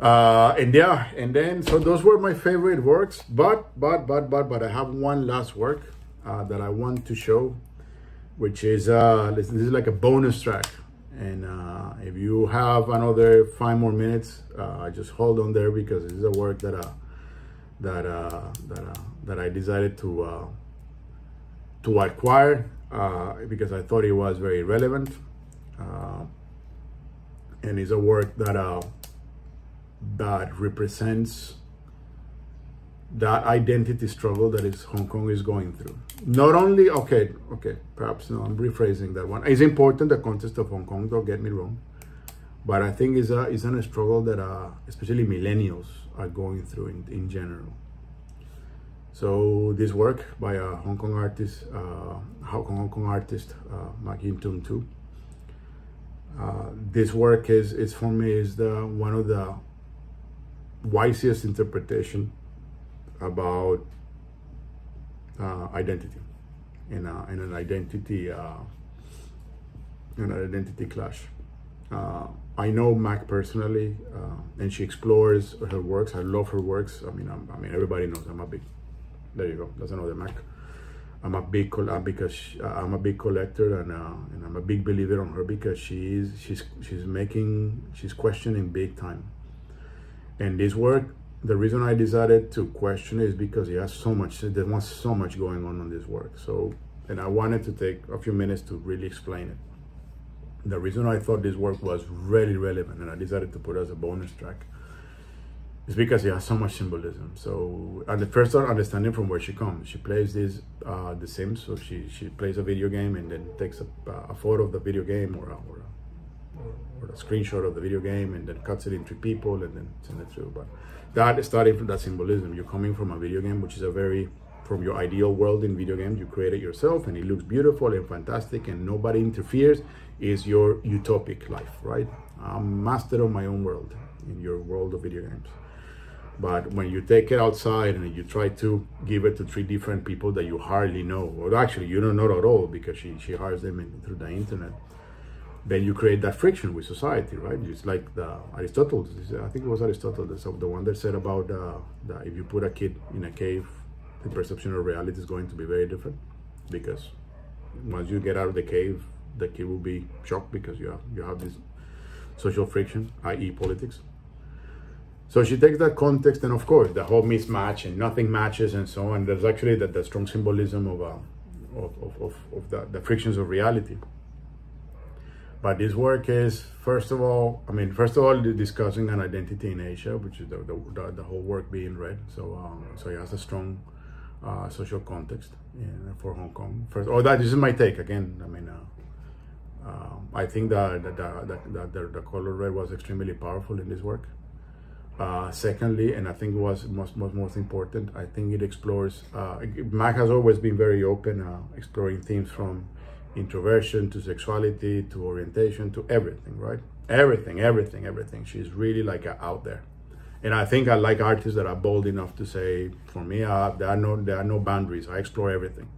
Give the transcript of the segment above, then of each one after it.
Uh, and yeah, and then so those were my favorite works. But but but but but I have one last work uh, that I want to show, which is uh, this, this is like a bonus track. And uh, if you have another five more minutes, uh, just hold on there because this is a work that uh, that uh, that uh, that I decided to uh, to acquire uh, because I thought it was very relevant, uh, and it's a work that uh, that represents that identity struggle that is Hong Kong is going through. Not only okay, okay, perhaps no, I'm rephrasing that one. It's important the context of Hong Kong. Don't get me wrong, but I think it's a it's a struggle that uh, especially millennials are going through in, in general. So this work by a Hong Kong artist, uh, Hong Kong artist, uh, Mak Ying Tung 2. Uh, this work is, is for me is the one of the wisest interpretation about uh, identity in, a, in an identity uh, in an identity clash. Uh, I know Mak personally, uh, and she explores her works. I love her works. I mean, I'm, i mean, everybody knows I'm a big. There you go. That's another Mak. I'm a big uh, because she, I'm a big collector and uh, and I'm a big believer on her because she's she's she's making she's questioning big time. And this work, the reason I decided to question is because it has so much there was so much going on on this work. So and I wanted to take a few minutes to really explain it. The reason I thought this work was really relevant and I decided to put as a bonus track is because it has so much symbolism. So, and the first start understanding from where she comes, she plays this uh, The Sims. So she she plays a video game and then takes a, a photo of the video game or or or a screenshot of the video game and then cuts it into people and then send it through. But that starting from that symbolism. You're coming from a video game, which is a very from your ideal world in video games. You create it yourself and it looks beautiful and fantastic and nobody interferes. Is your utopic life, right? I'm master of my own world in your world of video games. But when you take it outside and you try to give it to three different people that you hardly know, or actually you don't know at all because she, she hires them in, through the internet, then you create that friction with society, right? It's like the Aristotle, I think it was Aristotle, the one that said about uh, that if you put a kid in a cave, the perception of reality is going to be very different because once you get out of the cave, the kid will be shocked because you have, you have this social friction, i.e. politics so she takes that context, and of course, the whole mismatch and nothing matches and so on. There's actually the, the strong symbolism of, uh, of, of, of, of the, the frictions of reality. But this work is, first of all, I mean, first of all, discussing an identity in Asia, which is the, the, the whole work being read. So, um, so it has a strong uh, social context for Hong Kong. First, oh, that this is my take again. I mean, uh, uh, I think that the, the, the, the, color red was extremely powerful in this work. Uh, secondly, and I think it was most, most, most important, I think it explores, uh, Mak has always been very open, uh, exploring themes from introversion to sexuality to orientation to everything, right? Everything, everything, everything. She's really like out there. And I think I like artists that are bold enough to say, for me, uh, there are no there are no boundaries. I explore everything.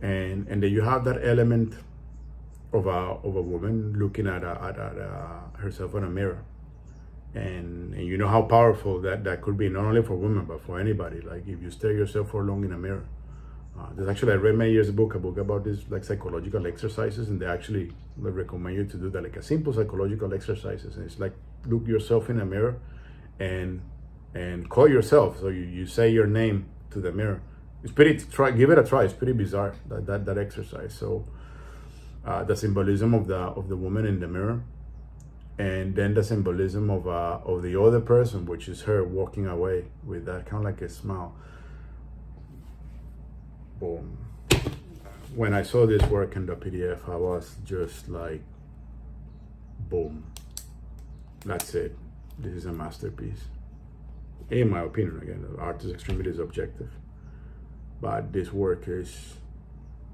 And and then you have that element of a of a woman looking at, a, at, a, herself in a mirror and, and you know how powerful that that could be not only for women but for anybody like if you stare yourself for long in a mirror uh, there's actually i read many years book a book about this like psychological exercises and they actually recommend you to do that like a simple psychological exercises and it's like look yourself in a mirror and and call yourself. So you, you say your name to the mirror. It's pretty try give it a try. It's pretty bizarre that that, that exercise. So uh, the symbolism of the of the woman in the mirror and then the symbolism of uh, of the other person, which is her walking away with that kind of like a smile. Boom. When I saw this work in the PDF, I was just like, boom. That's it. This is a masterpiece. In my opinion, again, art is extremely subjective. But this work is,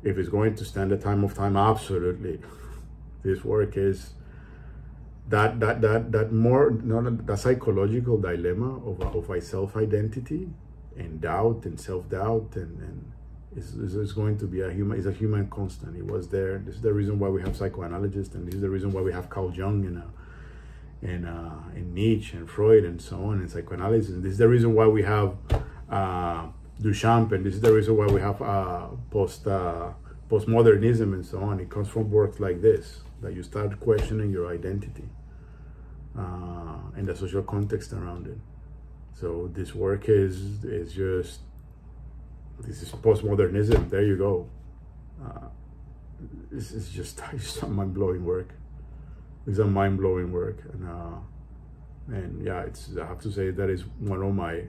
if it's going to stand the time of time, absolutely. This work is that that that that more not the psychological dilemma of of a self identity and doubt and self doubt and and is, is, going to be a human is a human constant. It was there. This is the reason why we have psychoanalysts, and this is the reason why we have Carl Jung in a, and uh, and Nietzsche and Freud and so on and psychoanalysis. And this is the reason why we have uh, Duchamp, and this is the reason why we have uh, post uh, postmodernism and so on. It comes from works like this that you start questioning your identity uh, and the social context around it. So this work is is just this is postmodernism. There you go. Uh, this is just it's a mind blowing work. It's a mind blowing work, and uh, and yeah, it's I have to say that is one of my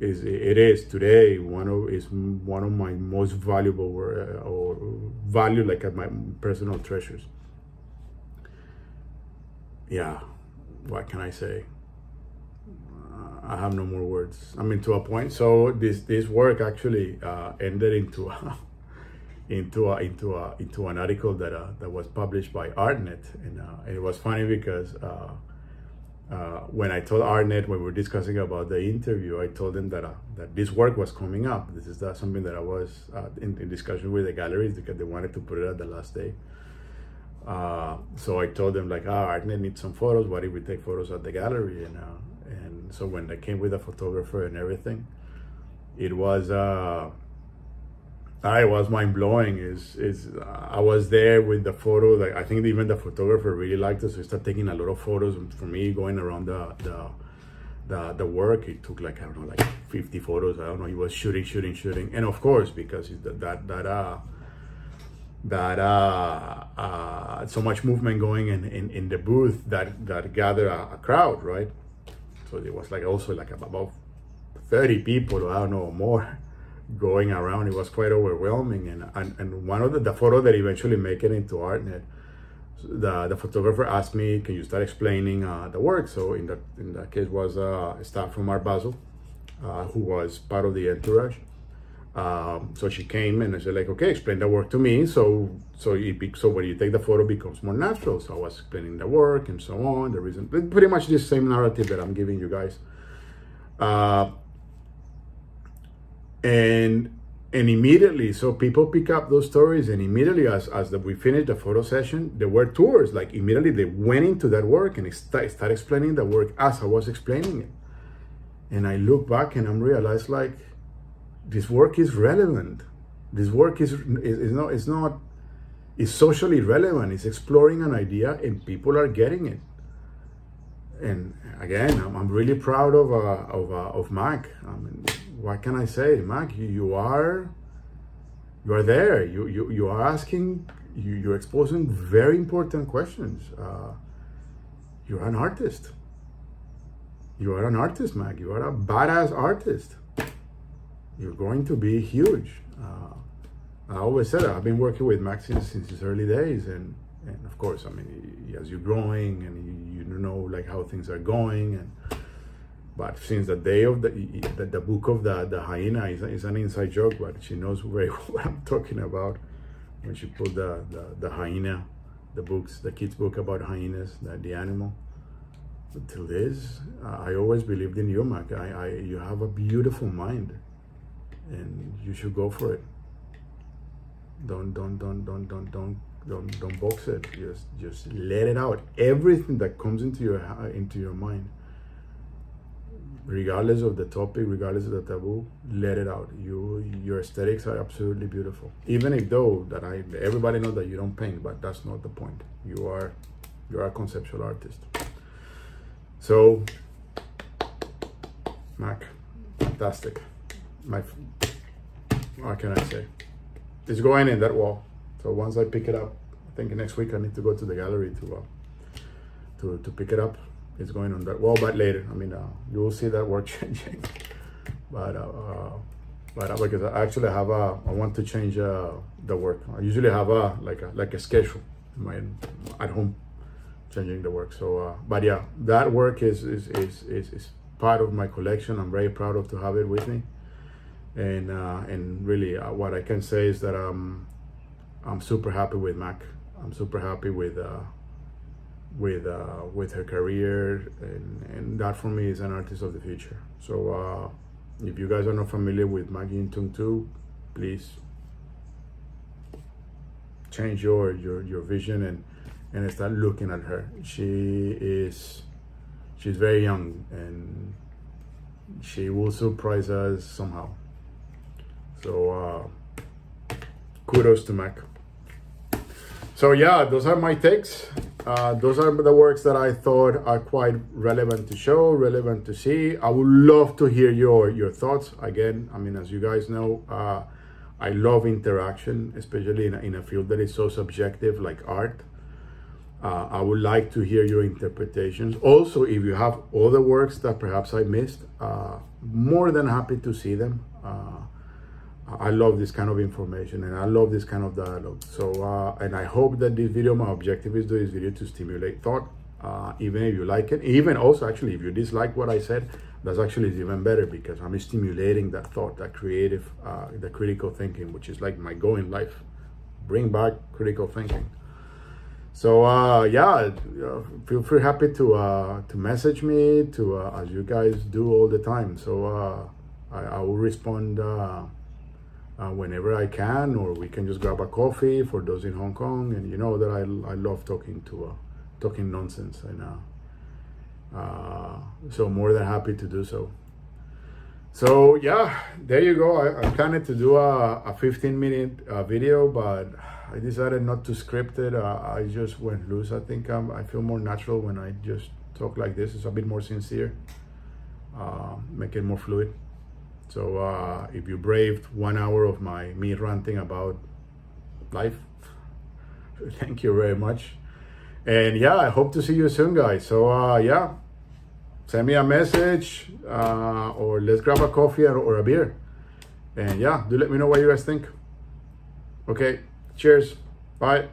is it is today one of is one of my most valuable uh, or value like at my personal treasures. Yeah, what can I say? I have no more words. I mean, to a point. So this this work actually uh, ended into a, into a, into a, into an article that uh, that was published by Artnet, and, uh, and it was funny because uh, uh, when I told Artnet when we were discussing about the interview, I told them that uh, that this work was coming up. This is something that I was in, in, discussion with the galleries because they wanted to put it at the last day. so I told them like, ah, Artnet needs some photos. What if we take photos at the gallery? And so when I came with a photographer and everything, it was uh, I was mind blowing. Is is I was there with the photo. Like I think even the photographer really liked it, so he started taking a lot of photos for me going around the the the, the work. He took like I don't know like 50 photos. I don't know. He was shooting, shooting, shooting, and of course because that that that uh that uh, uh, so much movement going in, in, in the booth that that gather a, a crowd, right? So it was like also like about 30 people, I don't know, more going around. It was quite overwhelming. And, and, and one of the, the photo that eventually make it into Artnet, the, the photographer asked me, can you start explaining uh, the work? So in that, in that case was uh, staff from Art Basel, uh, who was part of the entourage. Um, so she came and I said like, okay, explain the work to me. So so it so when you take the photo, becomes more natural. So I was explaining the work and so on, the reason, pretty much the same narrative that I'm giving you guys. Uh, and and immediately, so people pick up those stories, and immediately as as the, we finished the photo session, there were tours. Like immediately they went into that work and start, start explaining the work as I was explaining it. And I look back and I'm realized like this work is relevant. This work is, is, is not, it's not, is socially relevant. It's exploring an idea and people are getting it. And again, I'm, I'm really proud of, uh, of, uh, of Mak. I mean, what can I say? Mak, you, you are, you are there. You, you, you are asking, you, you're exposing very important questions. Uh, you're an artist. You are an artist, Mak. You are a badass artist you're going to be huge. Uh, I always said. I've been working with Max since, his early days, and and of course, I mean, as you're growing and you, know like how things are going, and but since the day of the the, the book of the the hyena is, is an inside joke, but she knows very well what I'm talking about when she put the the, the hyena, the books, the kids' book about hyenas, the the animal. Until this, I always believed in you, Mak. I, I, you have a beautiful mind and you should go for it. Don't don't don't don't don't don't don't don't box it. Just just let it out. Everything that comes into your uh, into your mind, regardless of the topic, regardless of the taboo, let it out. You your aesthetics are absolutely beautiful. Even if though that I everybody knows that you don't paint, but that's not the point. You are you are a conceptual artist. So Mak, fantastic my what can I say? It's going in that wall. So once I pick it up, I think next week I need to go to the gallery to uh, to to pick it up. It's going on that wall, but later. I mean, uh, you will see that work changing. but uh, uh but uh, because I actually have a, I want to change uh, the work. I usually have a like a like a schedule in my at home, changing the work. So, uh, but yeah, that work is is is is, is part of my collection. I'm very proud of to have it with me and uh, and really uh, what I can say is that um, I'm super happy with Mak. I'm super happy with uh, with uh, with her career, and, and that for me is an artist of the future. So uh, if you guys are not familiar with Mak Ying Tung 2, please change your your your vision and and start looking at her. She is she's very young and she will surprise us somehow. So uh, kudos to Mak. So yeah, those are my takes. Uh, those are the works that I thought are quite relevant to show, relevant to see. I would love to hear your your thoughts. Again, I mean, as you guys know, uh, I love interaction, especially in a, in a field that is so subjective like art. Uh, I would like to hear your interpretations. Also, if you have other works that perhaps I missed, uh, more than happy to see them. Uh, I love this kind of information and I love this kind of dialogue. So, uh, and I hope that this video, my objective is do this video to stimulate thought, uh, even if you like it. Even also, actually, if you dislike what I said, that's actually even better because I'm stimulating that thought, that creative, uh, the critical thinking, which is like my goal in life. Bring back critical thinking. So uh, yeah, feel free happy to uh, to message me to uh, as you guys do all the time. So uh, I, I, will respond uh, whenever I can, or we can just grab a coffee for those in Hong Kong. And you know that I, I love talking to uh, talking nonsense, and uh, uh, so more than happy to do so. So yeah, there you go. I, I planned to do a, a 15 minute uh, video, but I decided not to script it. Uh, I just went loose. I think I'm, I feel more natural when I just talk like this. It's a bit more sincere, make it more fluid. So uh, if you braved one hour of my me ranting about life, thank you very much. And yeah, I hope to see you soon, guys. So uh, yeah, send me a message uh, or let's grab a coffee or, or a beer. And yeah, do let me know what you guys think. Okay, cheers. Bye.